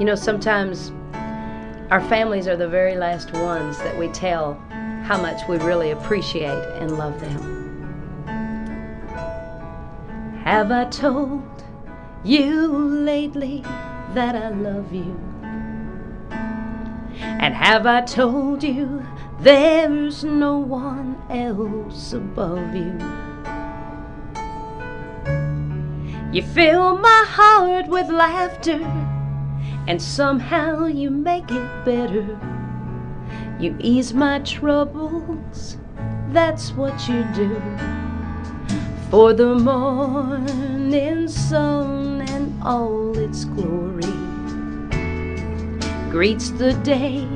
You know, sometimes our families are the very last ones that we tell how much we really appreciate and love them. Have I told you lately that I love you? And have I told you there's no one else above you? You fill my heart with laughter and somehow you make it better. You ease my troubles, that's what you do. For the morning sun and all its glory greets the day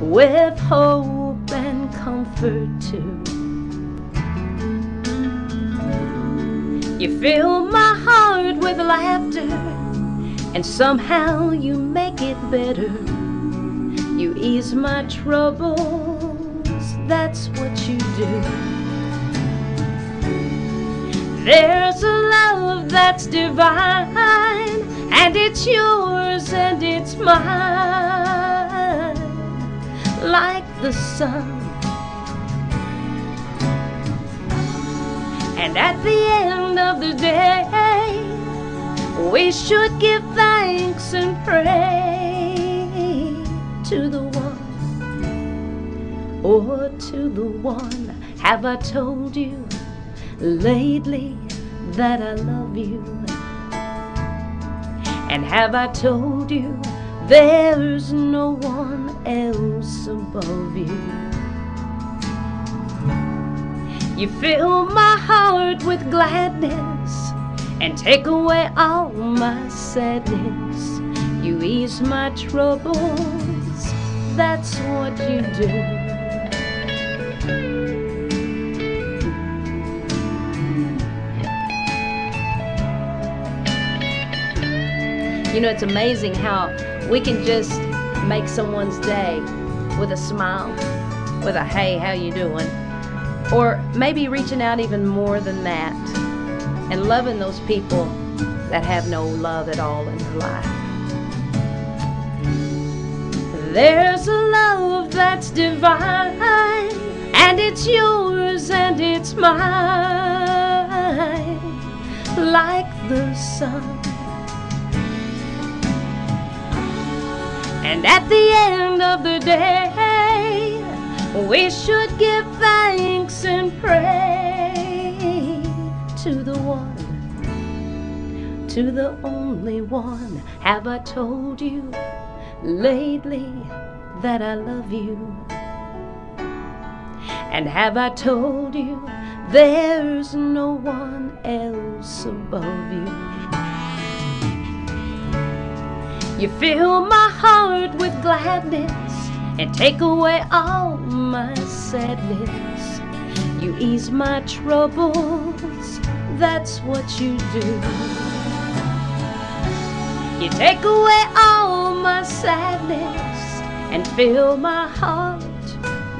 with hope and comfort too. You fill my heart with laughter and somehow you make it better. You ease my troubles, that's what you do. There's a love that's divine, and it's yours and it's mine, like the sun. And at the end of the day, we should give thanks and pray to the one, or to the one. Have I told you lately that I love you? And have I told you there's no one else above you? You fill my heart with gladness and take away all my sadness. You ease my troubles, that's what you do. You know, it's amazing how we can just make someone's day with a smile, with a hey, how you doing? Or maybe reaching out even more than that and loving those people that have no love at all in their life. There's a love that's divine, and it's yours and it's mine, like the sun. And at the end of the day, we should give thanks and pray to the only one. Have I told you lately that I love you? And have I told you there's no one else above you? You fill my heart with gladness and take away all my sadness. You ease my troubles, that's what you do. You take away all my sadness and fill my heart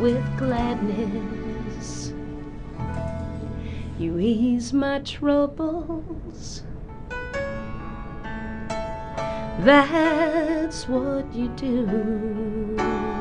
with gladness. You ease my troubles. That's what you do.